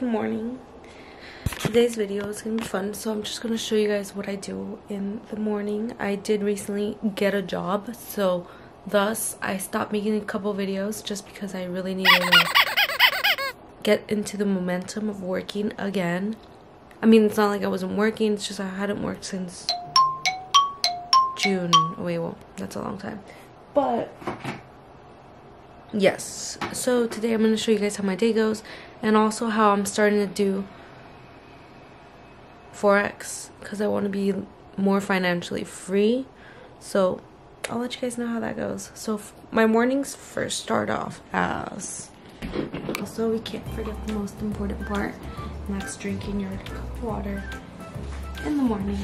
good morning. Today's video is gonna be fun so i'm just gonna show you guys what i do in the morning. I did recently get a job so thus i stopped making a couple videos just because i really needed to get into the momentum of working again. I mean it's not like i wasn't working it's just i hadn't worked since june. Oh wait well that's a long time. But yes. So today i'm going to show you guys how my day goes and also how i'm starting to do forex because i want to be more financially free. So i'll let you guys know how that goes. So my mornings first start off as also we can't forget the most important part and that's drinking your cup of water in the morning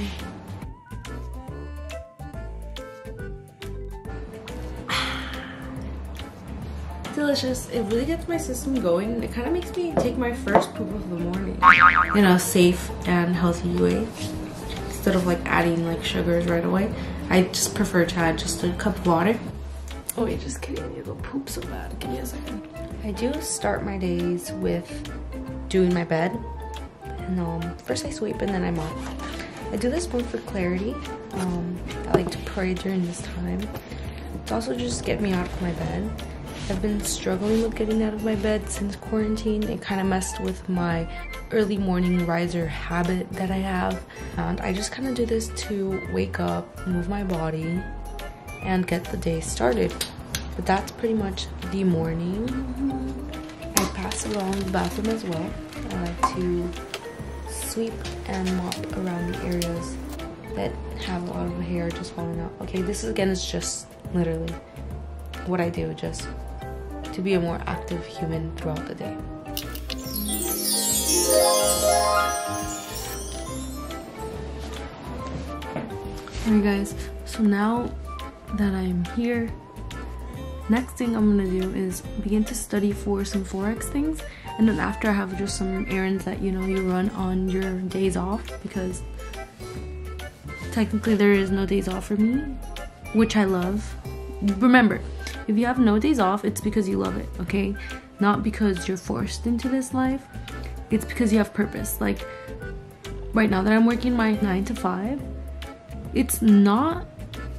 delicious. It really gets my system going. It kind of makes me take my first poop of the morning in a safe and healthy way. Instead of like adding like sugars right away. I just prefer to add just a cup of water. Oh wait, just kidding. You go poop so bad. Give me a second. I do start my days with doing my bed. And um, first I sweep and then I mop. I do this more for clarity. Um, I like to pray during this time. It's also just get me out of my bed. I've been struggling with getting out of my bed since quarantine. It kind of messed with my early morning riser habit that I have. And I just kind of do this to wake up, move my body, and get the day started. But that's pretty much the morning. I pass along the bathroom as well. I like to sweep and mop around the areas that have a lot of hair just falling out. Okay, this is, again is just literally what I do, just to be a more active human throughout the day. Alright guys, so now that I'm here, next thing I'm gonna do is begin to study for some Forex things and then after I have just some errands that you know you run on your days off because technically there is no days off for me, which I love. Remember, if you have no days off, it's because you love it, okay? Not because you're forced into this life. It's because you have purpose. Like right now that I'm working my 9 to 5, it's not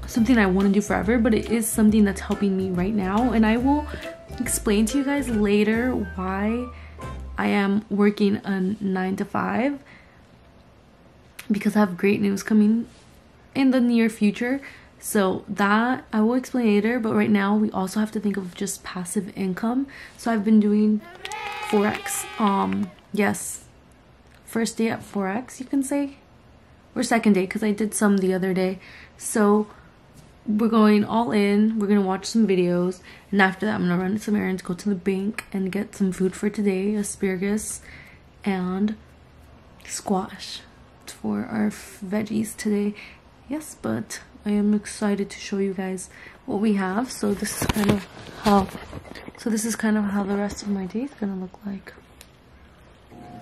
something I want to do forever, but it is something that's helping me right now and I will explain to you guys later why I am working a 9 to 5 because I have great news coming in the near future so that I will explain later, but right now we also have to think of just passive income. So I've been doing Forex. Um, yes, first day at Forex, you can say, or second day, because I did some the other day. So we're going all in. We're gonna watch some videos, and after that, I'm gonna run some errands, go to the bank, and get some food for today: asparagus and squash for our veggies today. Yes, but I am excited to show you guys what we have. So this is kind of how, so this is kind of how the rest of my day is gonna look like.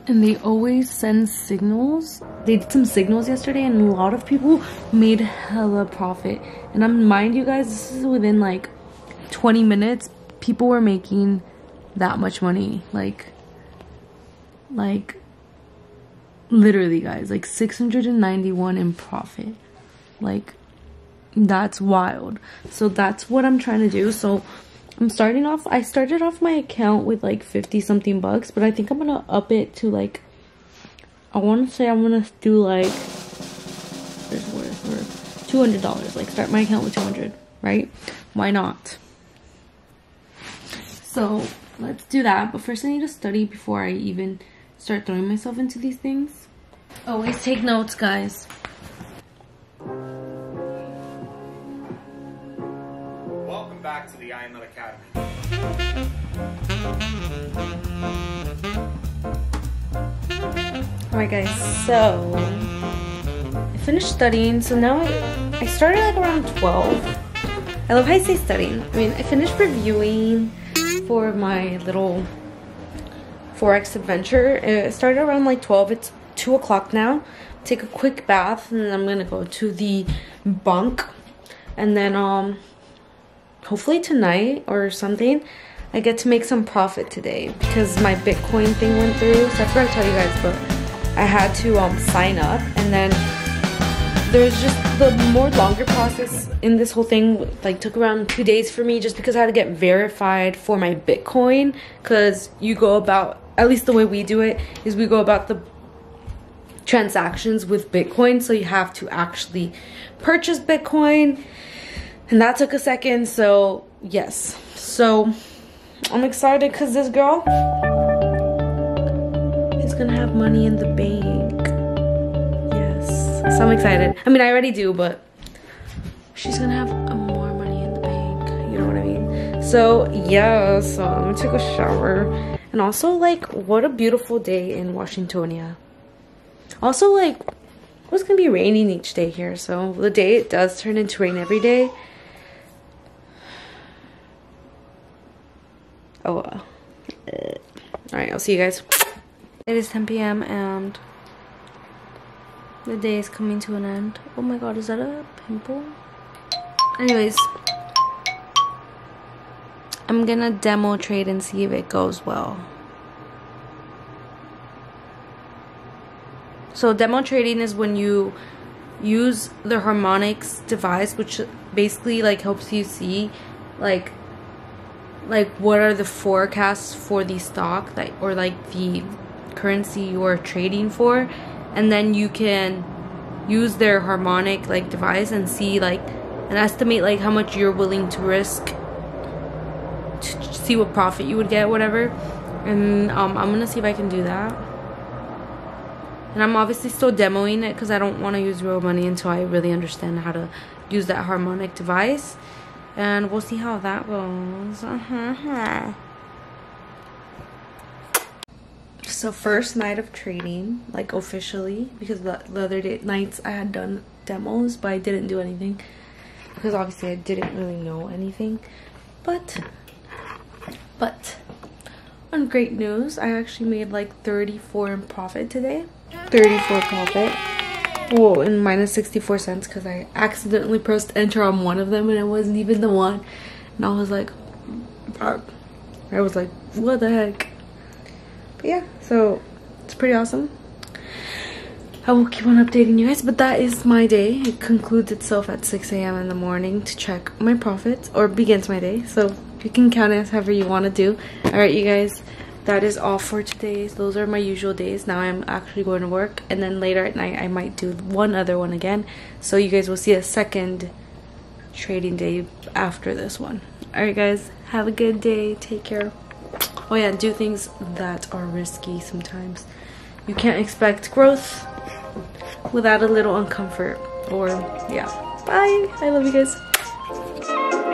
And they always send signals. They did some signals yesterday and a lot of people made hella profit. And I'm mind you guys, this is within like 20 minutes. People were making that much money. Like, like, literally guys, like 691 in profit. Like, that's wild. So that's what i'm trying to do. So i'm starting off i started off my account with like 50 something bucks but i think i'm gonna up it to like i want to say i'm gonna do like there's worth worth 200 dollars like start my account with 200 right? Why not? So let's do that but first i need to study before i even start throwing myself into these things. Always take notes guys IML Academy. Alright guys, so I finished studying, so now I, I started like around 12. I love how I say studying. I mean, I finished reviewing for my little Forex adventure. It started around like 12. It's 2 o'clock now. Take a quick bath and then I'm gonna go to the bunk and then um hopefully tonight or something I get to make some profit today because my Bitcoin thing went through. So I forgot to tell you guys, but I had to um, sign up and then there's just the more longer process in this whole thing like took around two days for me just because I had to get verified for my Bitcoin. Because you go about at least the way we do it is we go about the transactions with Bitcoin. So you have to actually purchase Bitcoin and that took a second so yes so I'm excited because this girl is gonna have money in the bank Yes. so I'm excited. I mean, I already do, but she's gonna have more money in the bank. You know what I mean? So yeah, so I'm gonna take a shower. And also, like, what a beautiful day in Washingtonia. Also, like, it's gonna be raining each day here. So the day it does turn into rain every day. Oh, uh, all right. I'll see you guys. It is 10 p.m. and the day is coming to an end. Oh my god, is that a pimple? Anyways. I'm gonna demo trade and see if it goes well. So demo trading is when you use the harmonics device which basically like helps you see like like what are the forecasts for the stock that or like the currency you're trading for? And then you can use their harmonic like device and see like and estimate like how much you're willing to risk to see what profit you would get whatever. And um, I'm gonna see if I can do that. And I'm obviously still demoing it because I don't want to use real money until I really understand how to use that harmonic device and we'll see how that goes. Uh-huh. So first night of trading like officially because the, the other day, nights i had done demos but i didn't do anything. Because obviously i didn't really know anything. But but on great news i actually made like 34 in profit today. 34 profit whoa and minus 64 cents because i accidentally pressed enter on one of them and it wasn't even the one. And i was like i was like what the heck? But yeah so it's pretty awesome. I will keep on updating you guys but that is my day. It concludes itself at 6 a.m in the morning to check my profits or begins my day. So you can count it however you want to do. All right you guys that is all for today. Those are my usual days. Now i'm actually going to work and then later at night i might do one other one again. So you guys will see a second trading day after this one. All right guys have a good day. Take care. Oh yeah do things that are risky sometimes. You can't expect growth without a little uncomfort or yeah. Bye. I love you guys